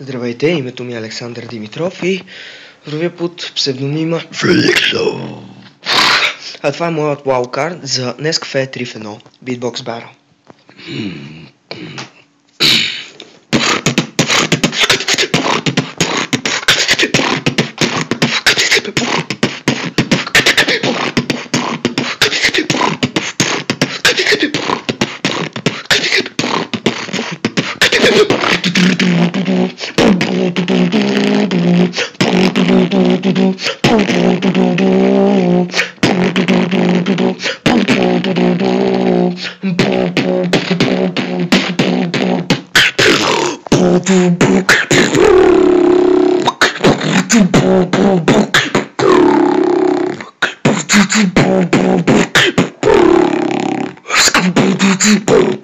Здравейте, името ми е Александър Димитров и вървя под псевдонима Фликсо. А това е моят wildcard за Nescafe 3 в 1 Beatbox Battle. Boom.